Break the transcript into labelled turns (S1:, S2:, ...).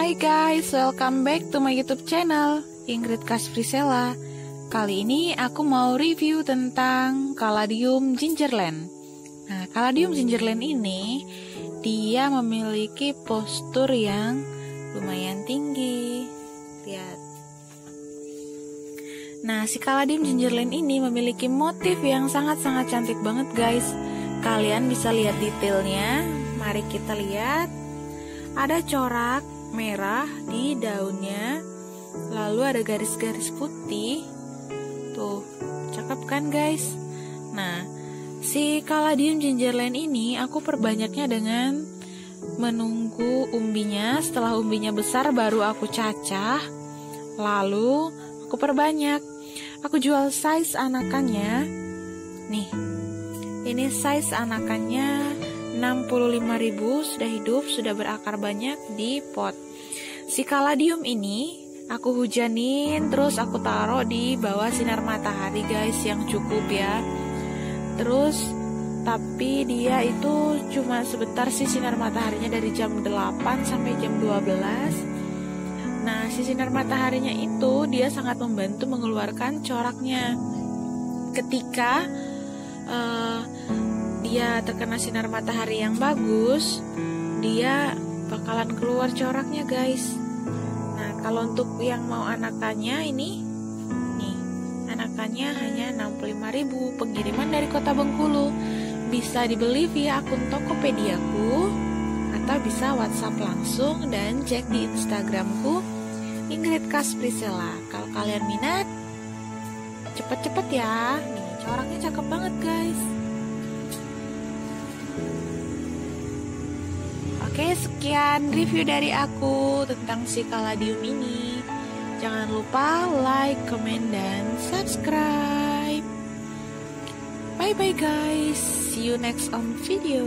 S1: Hai guys, welcome back to my YouTube channel Ingrid Kasprisela. Kali ini aku mau review tentang Caladium gingerland. Nah, Caladium gingerland ini dia memiliki postur yang lumayan tinggi. Lihat. Nah, si Caladium gingerland ini memiliki motif yang sangat-sangat cantik banget, guys. Kalian bisa lihat detailnya. Mari kita lihat. Ada corak merah di daunnya, lalu ada garis-garis putih. Tuh, cakep kan guys? Nah, si Caladium gingerland ini aku perbanyaknya dengan menunggu umbinya. Setelah umbinya besar baru aku cacah, lalu aku perbanyak. Aku jual size anakannya. Nih, ini size anakannya 65.000 sudah hidup, sudah berakar banyak di pot. Si kaladium ini aku hujanin terus aku taruh di bawah sinar matahari guys yang cukup ya. Terus tapi dia itu cuma sebentar sih sinar mataharinya dari jam 8 sampai jam 12. Nah, si sinar mataharinya itu dia sangat membantu mengeluarkan coraknya. Ketika uh, dia terkena sinar matahari yang bagus, dia bakalan keluar coraknya guys. Nah, kalau untuk yang mau anakannya ini, nih, anakannya hanya 65.000 pengiriman dari kota Bengkulu. Bisa dibeli via akun Tokopedia-ku atau bisa WhatsApp langsung dan cek di Instagramku Ingrid Kasprisela. Kalau kalian minat, cepet-cepet ya. Nih, coraknya cakep banget guys. Oke, sekian review dari aku tentang si kaladium ini. Jangan lupa like, comment, dan subscribe. Bye bye guys. See you next on video.